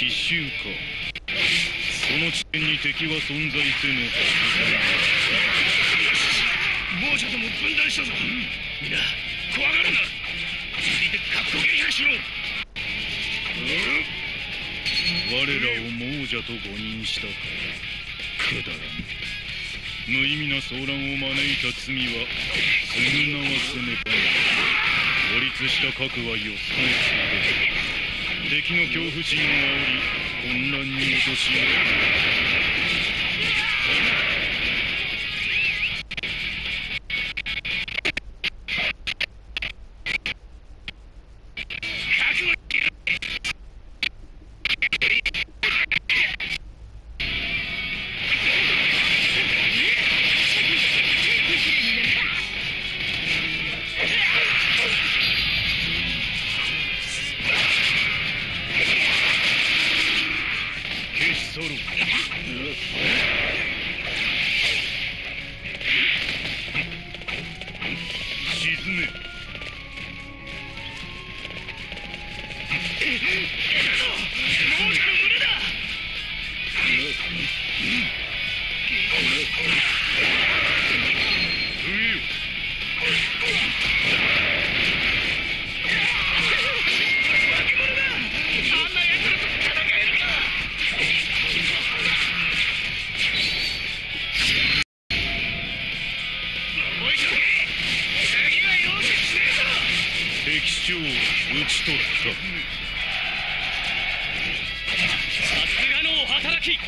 奇襲か。その地点に敵は存在せぬ。は亡者ども分断したぞ、皆怖がるな。続いて格好撃破しろ、我らを亡者と誤認したか。くだらん。無意味な騒乱を招いた罪は償わせねば孤立した各は予想すべき敵の恐怖心を煽り混乱に陥れ覚沈め。亡者の胸だを討ち取ったさすがのお働き。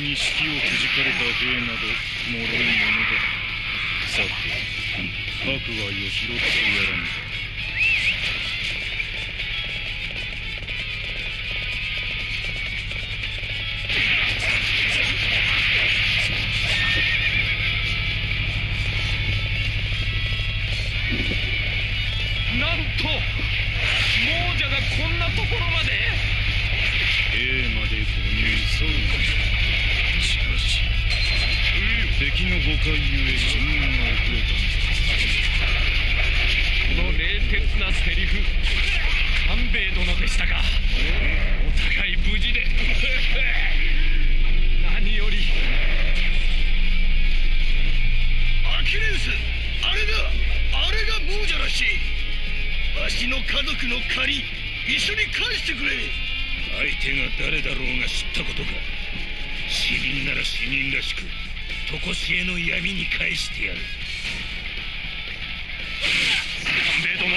に士気をくじかれた兵など脆いものだ。さて悪はよ拾ってやらぬか敵の誤解ゆえ進軍が遅れたこの冷徹なセリフ官兵衛殿でしたか。お互い無事で。何より。アキレウスあれだ。あれが亡者らしい。わしの家族の借り一緒に返してくれ。相手が誰だろうが知ったことか。死人なら死人らしく常しえの闇に返してやる。官兵衛殿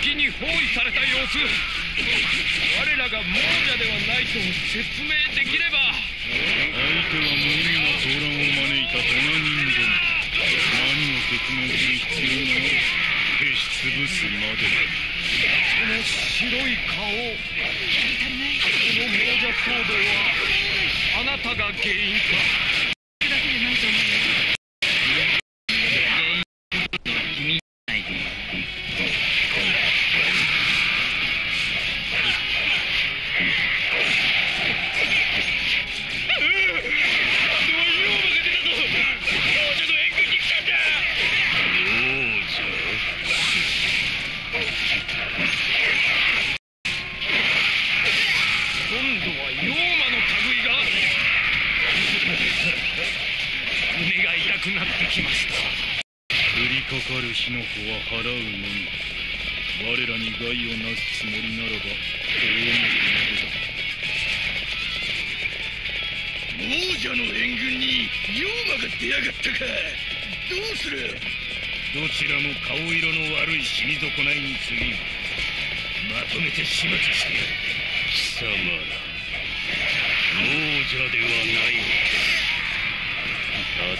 敵に包囲された様子我らが亡者ではないと説明できれば。相手は無意味な騒乱を招いたトナ人ども何を説明する必要が消し潰すまでだ。この白い顔この亡者騒動はあなたが原因かきました降りかかる火の粉は払うのみ我らに害をなすつもりならばこうなる亡者の援軍に龍馬が出やがったか。どうする？どちらも顔色の悪い死に損ないに過ぎまとめて始末してやる。貴様ら亡者ではない。ただ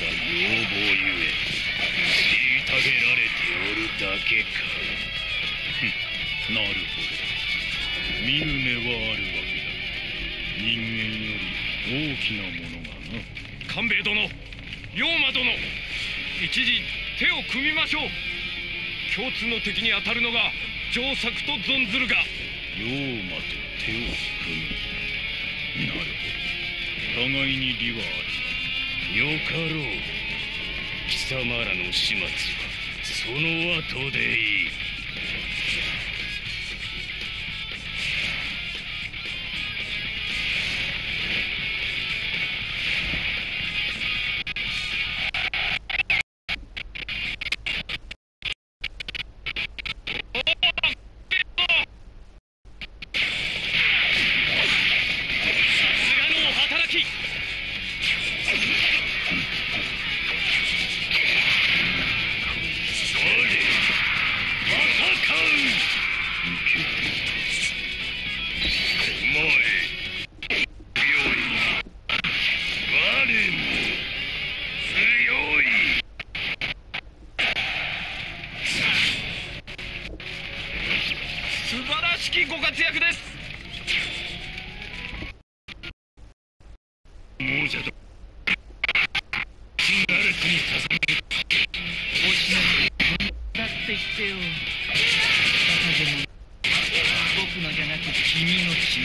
要望ゆえ虐げられておるだけかなるほど見る目はあるわけだ人間より大きなものがな官兵衛殿龍馬殿一時手を組みましょう共通の敵に当たるのが上策と存ずるが龍馬と手を組むなるほど互いに利はあるなよかろう。貴様らの始末はその後でいい。素晴らしきご活躍です。亡者とシンガルスに捧げる星なだってきてよ。坂でも僕のじゃなく君の血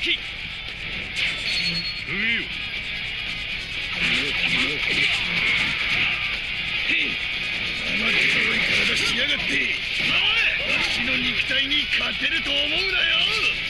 き上よ生で黒い体しやがってわしの肉体に勝てると思うなよ。